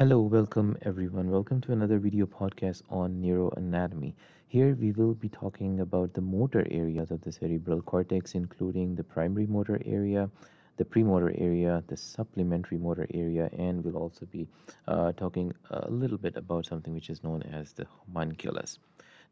Hello, welcome everyone. Welcome to another video podcast on neuroanatomy. Here we will be talking about the motor areas of the cerebral cortex, including the primary motor area, the premotor area, the supplementary motor area, and we'll also be uh, talking a little bit about something which is known as the homunculus.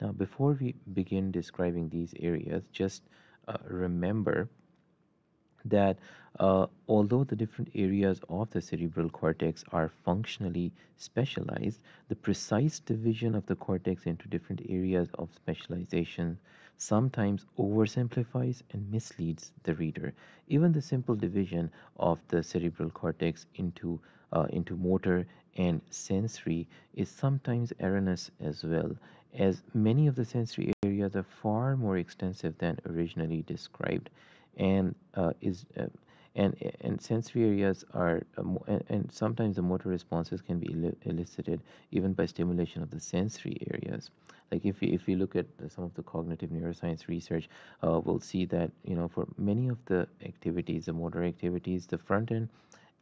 Now, before we begin describing these areas, just uh, remember that uh, although the different areas of the cerebral cortex are functionally specialized, the precise division of the cortex into different areas of specialization sometimes oversimplifies and misleads the reader. Even the simple division of the cerebral cortex into uh, into motor and sensory is sometimes erroneous as well, as many of the sensory areas are far more extensive than originally described and uh, is uh, and and sensory areas are uh, and, and, sometimes the motor responses can be el elicited even by stimulation of the sensory areas. Like if we if we look at some of the cognitive neuroscience research uh, we'll see that you know for many of the activities the motor activities the front end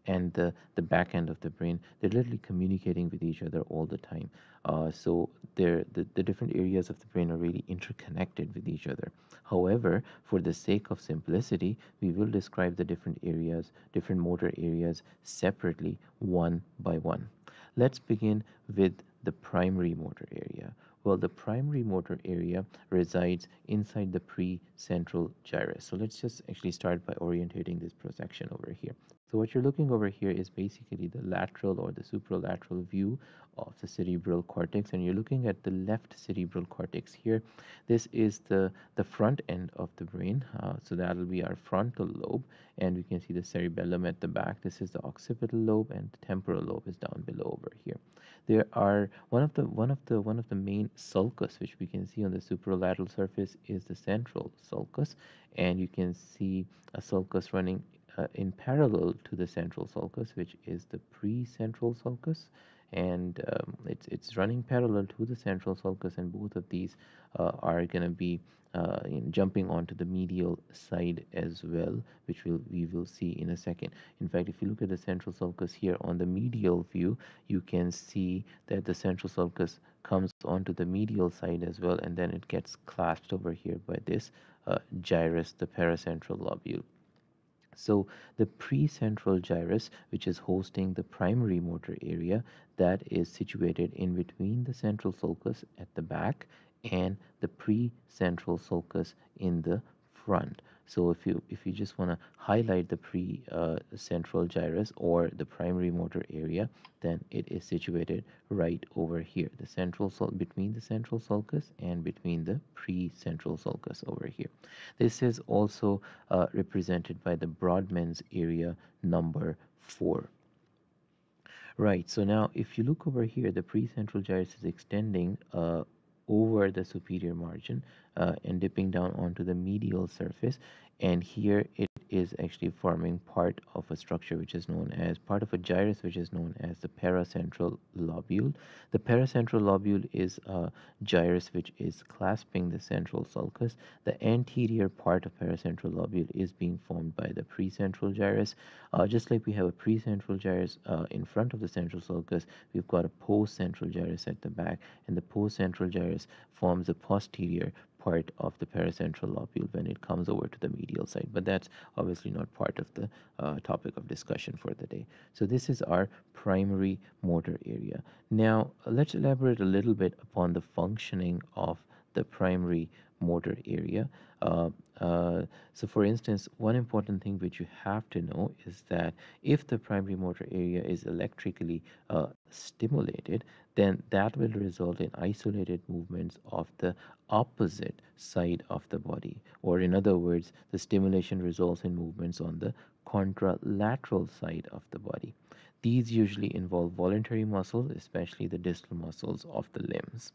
and the, the back end of the brain they're literally communicating with each other all the time uh, so they're, the, the different areas of the brain are really interconnected with each other however for the sake of simplicity we will describe the different areas different motor areas separately one by one let's begin with the primary motor area well, the primary motor area resides inside the precentral gyrus. So let's just actually start by orientating this projection over here. So what you're looking over here is basically the lateral or the supralateral view of the cerebral cortex and you're looking at the left cerebral cortex here. This is the, the front end of the brain. Uh, so that'll be our frontal lobe and we can see the cerebellum at the back. This is the occipital lobe and the temporal lobe is down below over here. There are one of the one of the one of the main sulcus which we can see on the supralateral surface is the central sulcus and you can see a sulcus running uh, in parallel to the central sulcus, which is the precentral sulcus, and um, it's it's running parallel to the central sulcus, and both of these uh, are going to be uh, jumping onto the medial side as well, which we'll, we will see in a second. In fact, if you look at the central sulcus here on the medial view, you can see that the central sulcus comes onto the medial side as well, and then it gets clasped over here by this uh, gyrus, the paracentral lobule. So the precentral gyrus, which is hosting the primary motor area, that is situated in between the central sulcus at the back and the precentral sulcus in the front. So if you if you just want to highlight the pre-central uh, gyrus or the primary motor area, then it is situated right over here, the central between the central sulcus and between the pre-central sulcus over here. This is also uh, represented by the Brodmann's area number four. Right, so now if you look over here, the precentral gyrus is extending uh, over the superior margin uh, and dipping down onto the medial surface and here it is actually forming part of a structure which is known as part of a gyrus which is known as the paracentral lobule. The paracentral lobule is a gyrus which is clasping the central sulcus. The anterior part of paracentral lobule is being formed by the precentral gyrus. Uh, just like we have a precentral gyrus uh, in front of the central sulcus, we've got a postcentral gyrus at the back and the postcentral gyrus forms the posterior part of the paracentral lobule when it comes over to the medial side but that's obviously not part of the uh, topic of discussion for the day. So this is our primary motor area. Now let's elaborate a little bit upon the functioning of the primary motor area. Uh, uh, so for instance one important thing which you have to know is that if the primary motor area is electrically uh, stimulated then that will result in isolated movements of the opposite side of the body. Or in other words the stimulation results in movements on the contralateral side of the body. These usually involve voluntary muscles especially the distal muscles of the limbs.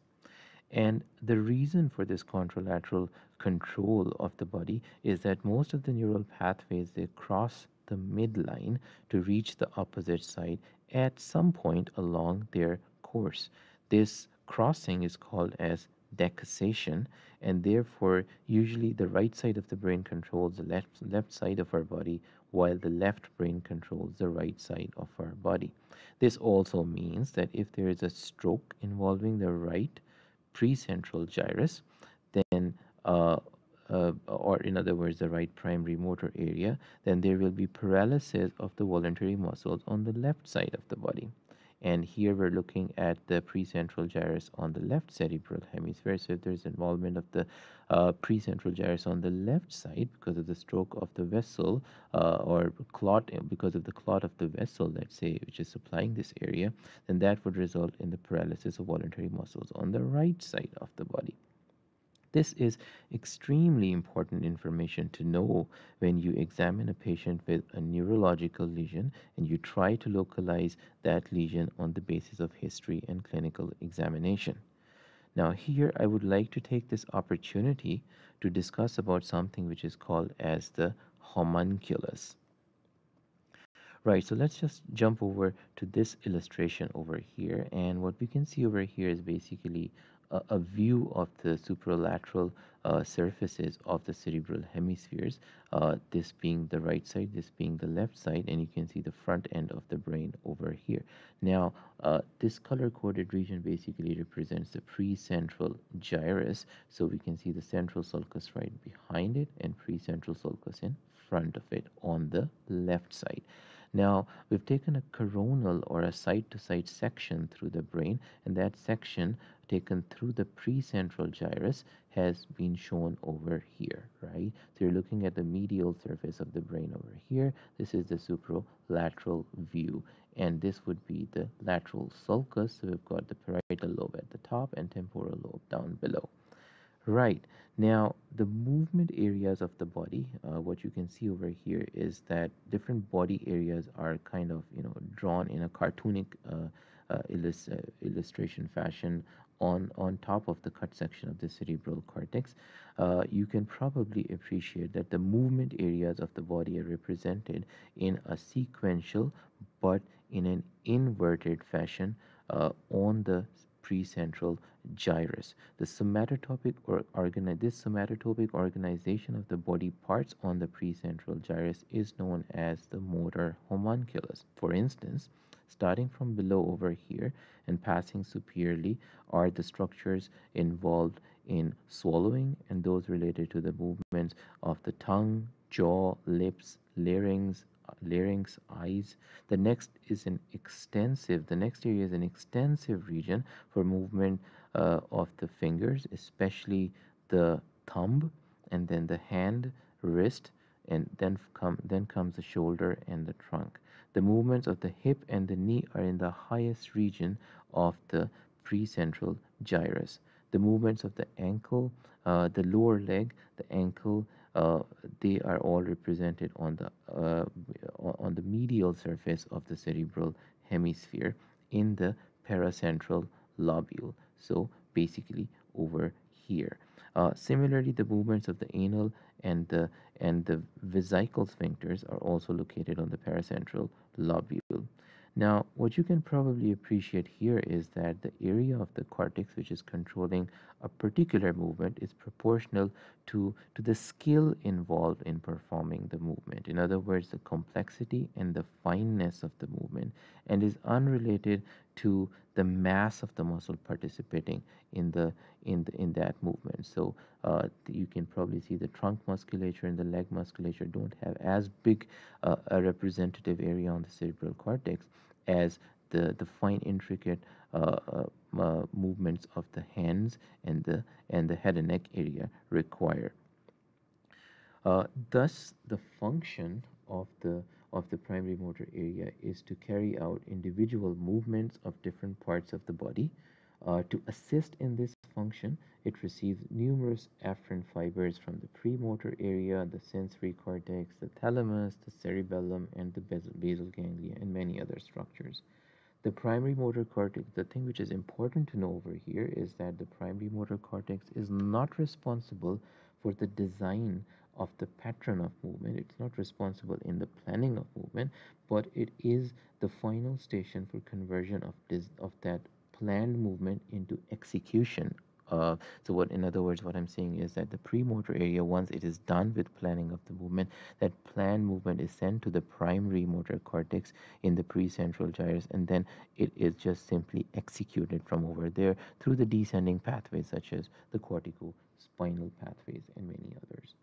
And the reason for this contralateral control of the body is that most of the neural pathways they cross the midline to reach the opposite side at some point along their course. This crossing is called as decussation and therefore usually the right side of the brain controls the left left side of our body while the left brain controls the right side of our body. This also means that if there is a stroke involving the right precentral gyrus, then uh, uh, or in other words, the right primary motor area, then there will be paralysis of the voluntary muscles on the left side of the body. And here we're looking at the precentral gyrus on the left cerebral hemisphere. So if there's involvement of the uh, precentral gyrus on the left side because of the stroke of the vessel uh, or clot because of the clot of the vessel, let's say, which is supplying this area, then that would result in the paralysis of voluntary muscles on the right side of the body. This is extremely important information to know when you examine a patient with a neurological lesion and you try to localize that lesion on the basis of history and clinical examination. Now here I would like to take this opportunity to discuss about something which is called as the homunculus. Right, so let's just jump over to this illustration over here and what we can see over here is basically a, view of the superolateral uh, surfaces of the cerebral hemispheres, uh, this being the right side, this being the left side, and you can see the front end of the brain over here. Now, uh, this color-coded region basically represents the precentral gyrus, so we can see the central sulcus right behind it and precentral sulcus in front of it on the left side. Now, we've taken a coronal or a side-to-side -side section through the brain, and that section taken through the precentral gyrus has been shown over here, right? So you're looking at the medial surface of the brain over here. This is the superolateral view, and this would be the lateral sulcus. So we've got the parietal lobe at the top and temporal lobe down below. Right, now the movement areas of the body, uh, what you can see over here is that different body areas are kind of, you know, drawn in a cartoonic uh, uh, illust uh, illustration fashion on, on top of the cut section of the cerebral cortex, uh, you can probably appreciate that the movement areas of the body are represented in a sequential but in an inverted fashion uh, on the precentral gyrus. The somatotopic or organi this somatotopic organization of the body parts on the precentral gyrus is known as the motor homunculus. For instance, starting from below over here and passing superiorly are the structures involved in swallowing and those related to the movements of the tongue, jaw, lips, larynx, larynx, eyes. The next is an extensive, the next area is an extensive region for movement uh, of the fingers, especially the thumb and then the hand, wrist, and then come then comes the shoulder and the trunk. The movements of the hip and the knee are in the highest region of the precentral gyrus. The movements of the ankle, uh, the lower leg, the ankle, uh, they are all represented on the uh, on the medial surface of the cerebral hemisphere in the paracentral lobule. So basically over here. Uh, similarly, the movements of the anal and the and the vesical sphincters are also located on the paracentral lobule. Now, what you can probably appreciate here is that the area of the cortex which is controlling a particular movement is proportional to, to the skill involved in performing the movement. In other words, the complexity and the fineness of the movement and is unrelated to the mass of the muscle participating in the in the, in that movement. So uh, you can probably see the trunk musculature and the leg musculature don't have as big uh, a representative area on the cerebral cortex as the, the fine intricate uh, uh, uh, movements of the hands and the and the head and neck area require. Uh, thus, the function of the of the primary motor area is to carry out individual movements of different parts of the body. Uh, to assist in this function, it receives numerous afferent fibers from the premotor area, the sensory cortex, the thalamus, the cerebellum, and the basal ganglia, and many other structures. The primary motor cortex, the thing which is important to know over here is that the primary motor cortex is not responsible for the design of the pattern of movement. It's not responsible in the planning of movement, but it is the final station for conversion of of that planned movement into execution uh, so what in other words what i'm saying is that the premotor area once it is done with planning of the movement that planned movement is sent to the primary motor cortex in the precentral gyrus and then it is just simply executed from over there through the descending pathways such as the corticospinal pathways and many others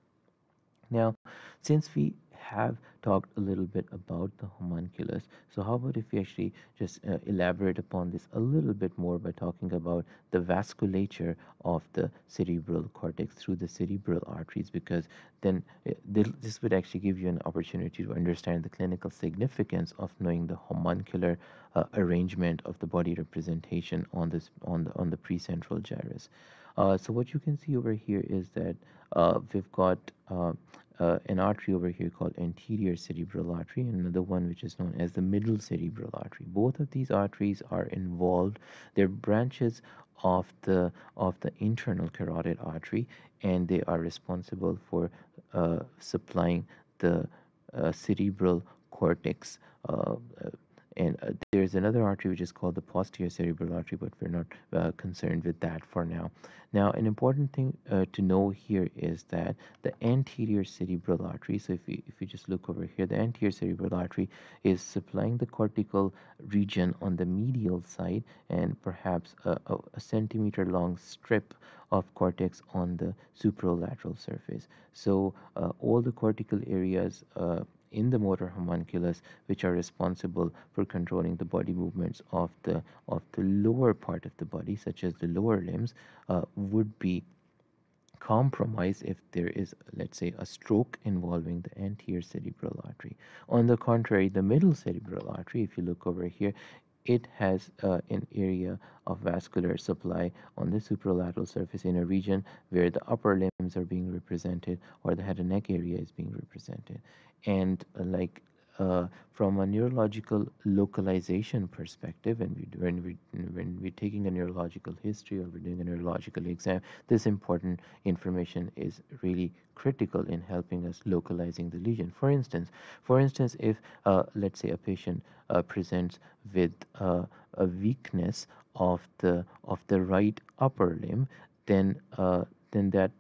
now since we have talked a little bit about the homunculus. So how about if we actually just uh, elaborate upon this a little bit more by talking about the vasculature of the cerebral cortex through the cerebral arteries because then uh, this would actually give you an opportunity to understand the clinical significance of knowing the homuncular uh, arrangement of the body representation on this on the on the precentral gyrus. Uh, so what you can see over here is that uh, we've got uh, uh, an artery over here called anterior cerebral artery and another one which is known as the middle cerebral artery. Both of these arteries are involved. They're branches of the of the internal carotid artery and they are responsible for uh, supplying the cerebral cortex and uh, there's another artery which is called the posterior cerebral artery, but we're not uh, concerned with that for now. Now, an important thing uh, to know here is that the anterior cerebral artery, so if you, if we just look over here, the anterior cerebral artery is supplying the cortical region on the medial side and perhaps a, a, a centimeter long strip of cortex on the supralateral surface. So uh, all the cortical areas uh, in the motor homunculus which are responsible for controlling the body movements of the of the lower part of the body such as the lower limbs uh, would be compromised if there is let's say a stroke involving the anterior cerebral artery. On the contrary the middle cerebral artery if you look over here it has uh, an area of vascular supply on the supralateral surface in a region where the upper limbs are being represented or the head and neck area is being represented. And uh, like uh, from a neurological localization perspective, when we when we when we're taking a neurological history or we're doing a neurological exam, this important information is really critical in helping us localizing the lesion. For instance, for instance, if uh, let's say a patient uh, presents with uh, a weakness of the of the right upper limb, then uh, then that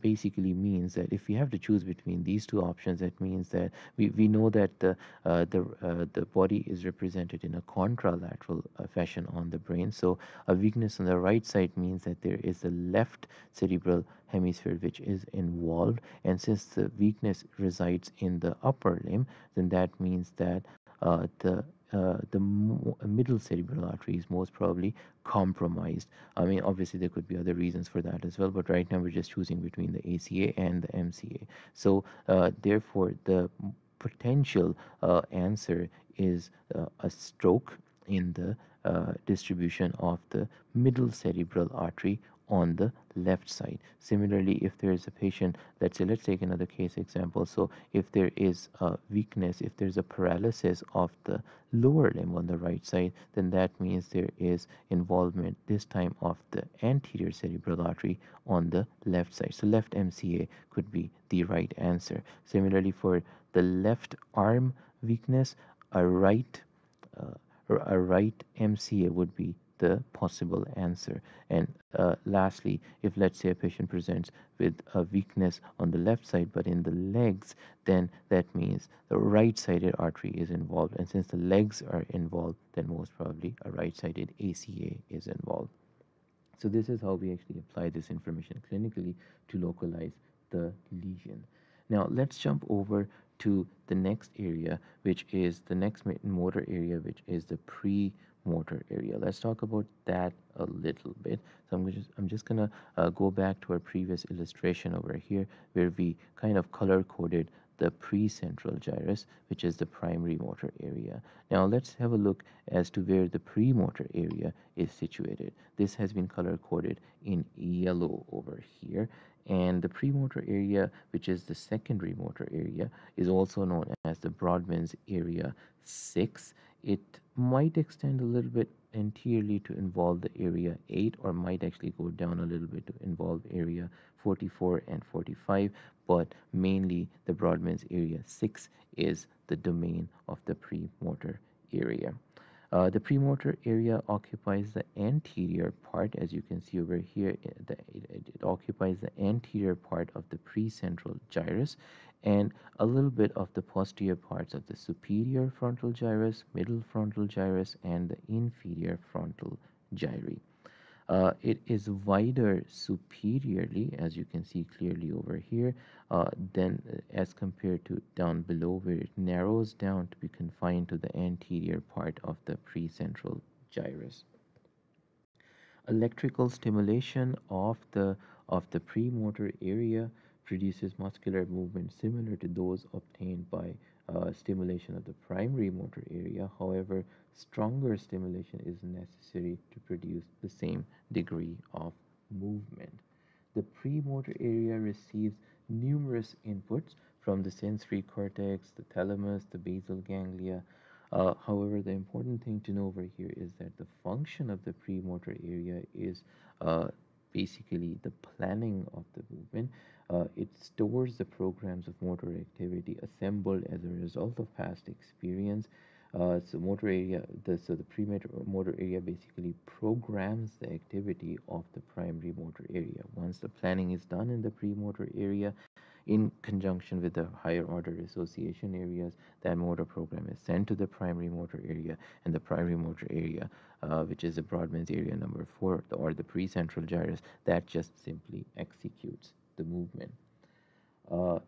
basically means that if we have to choose between these two options, that means that we, we know that the uh, the uh, the body is represented in a contralateral uh, fashion on the brain. So a weakness on the right side means that there is a left cerebral hemisphere which is involved, and since the weakness resides in the upper limb, then that means that uh, the uh, the middle cerebral artery is most probably compromised. I mean, obviously, there could be other reasons for that as well, but right now we're just choosing between the ACA and the MCA. So, uh, therefore, the potential uh, answer is uh, a stroke in the uh, distribution of the middle cerebral artery on the left side. Similarly, if there is a patient, let's say, let's take another case example. So if there is a weakness, if there's a paralysis of the lower limb on the right side, then that means there is involvement this time of the anterior cerebral artery on the left side. So left MCA could be the right answer. Similarly, for the left arm weakness, a right uh, a right MCA would be the possible answer. And uh, lastly, if let's say a patient presents with a weakness on the left side but in the legs, then that means the right sided artery is involved. And since the legs are involved, then most probably a right sided ACA is involved. So, this is how we actually apply this information clinically to localize the lesion. Now, let's jump over to the next area, which is the next motor area, which is the pre motor area. Let's talk about that a little bit. So I'm just I'm just gonna uh, go back to our previous illustration over here where we kind of color coded the precentral gyrus, which is the primary motor area. Now let's have a look as to where the premotor area is situated. This has been color coded in yellow over here. And the premotor area, which is the secondary motor area, is also known as the Brodmann's area 6 it might extend a little bit anteriorly to involve the area 8 or might actually go down a little bit to involve area 44 and 45 but mainly the Brodmann's area 6 is the domain of the premotor area. Uh, the premotor area occupies the anterior part, as you can see over here, it, it, it occupies the anterior part of the precentral gyrus and a little bit of the posterior parts of the superior frontal gyrus, middle frontal gyrus, and the inferior frontal gyri. Uh, it is wider superiorly, as you can see clearly over here, uh, than uh, as compared to down below where it narrows down to be confined to the anterior part of the precentral gyrus. Electrical stimulation of the of the premotor area produces muscular movement similar to those obtained by uh, stimulation of the primary motor area. However, stronger stimulation is necessary to produce the same degree of movement. The premotor area receives numerous inputs from the sensory cortex, the thalamus, the basal ganglia. Uh, however, the important thing to know over here is that the function of the premotor area is uh, basically the planning of the movement. Uh, it stores the programs of motor activity assembled as a result of past experience. Uh, so motor area, the, so the premotor motor area basically programs the activity of the primary motor area. Once the planning is done in the premotor area, in conjunction with the higher order association areas, that motor program is sent to the primary motor area, and the primary motor area, uh, which is the Brodmann's area number four, or the precentral gyrus, that just simply executes the movement. Uh,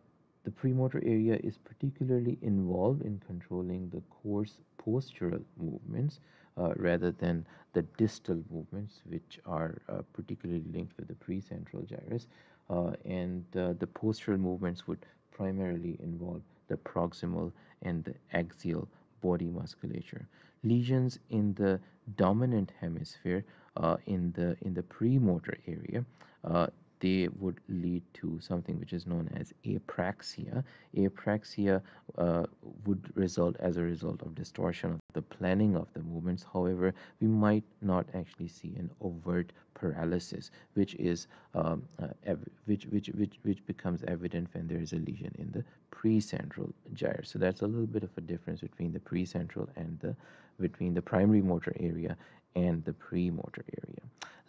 the premotor area is particularly involved in controlling the coarse postural movements uh, rather than the distal movements, which are uh, particularly linked with the precentral gyrus. Uh, and uh, the postural movements would primarily involve the proximal and the axial body musculature. Lesions in the dominant hemisphere uh, in the in the premotor area uh, they would lead to something which is known as apraxia. Apraxia uh, would result as a result of distortion of the planning of the movements. However, we might not actually see an overt paralysis, which is um, uh, which, which which which becomes evident when there is a lesion in the precentral gyrus. So that's a little bit of a difference between the precentral and the between the primary motor area and the premotor area.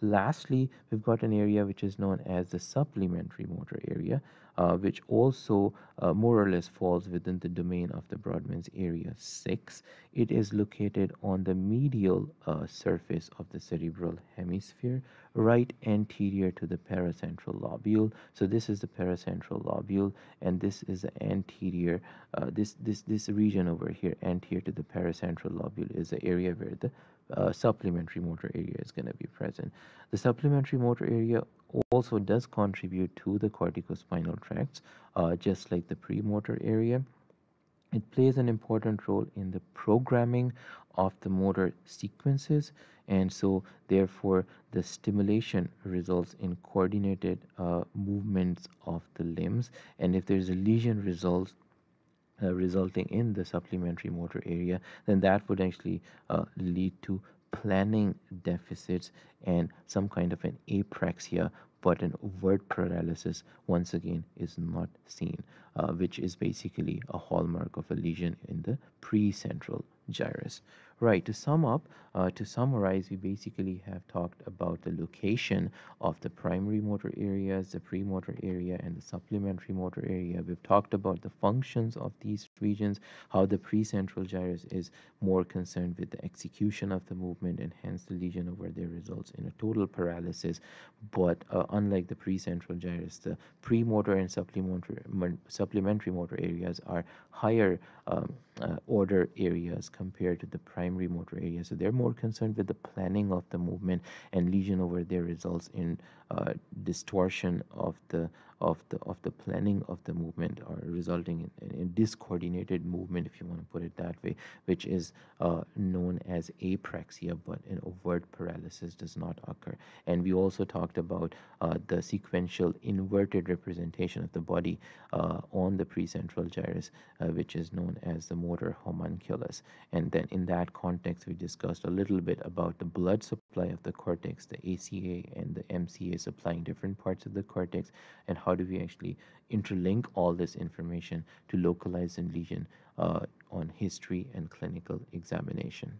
Lastly, we've got an area which is known as the supplementary motor area, uh, which also uh, more or less falls within the domain of the Brodmann's area 6. It is located on the medial uh, surface of the cerebral hemisphere, right anterior to the paracentral lobule. So this is the paracentral lobule, and this is the anterior, uh, this, this, this region over here, anterior to the paracentral lobule, is the area where the uh, supplementary motor area is going to be present. The supplementary motor area also does contribute to the corticospinal tracts, uh, just like the premotor area. It plays an important role in the programming of the motor sequences, and so therefore the stimulation results in coordinated uh, movements of the limbs. And if there's a lesion results uh, resulting in the supplementary motor area, then that would actually uh, lead to planning deficits and some kind of an apraxia but an overt paralysis once again is not seen uh, which is basically a hallmark of a lesion in the precentral gyrus Right, to sum up, uh, to summarize, we basically have talked about the location of the primary motor areas, the premotor area, and the supplementary motor area. We've talked about the functions of these regions, how the precentral gyrus is more concerned with the execution of the movement, and hence the lesion over there results in a total paralysis. But uh, unlike the precentral gyrus, the premotor and supplementary, supplementary motor areas are higher um, uh, order areas compared to the primary motor area. So they're more concerned with the planning of the movement, and lesion over there results in uh, distortion of the of the of the planning of the movement or resulting in, in discoordinated movement if you want to put it that way which is uh, known as apraxia but an overt paralysis does not occur. And we also talked about uh, the sequential inverted representation of the body uh, on the precentral gyrus uh, which is known as the motor homunculus. And then in that context we discussed a little bit about the blood supply of the cortex the ACA and the MCA supplying different parts of the cortex and how do we actually interlink all this information to localize a lesion uh, on history and clinical examination.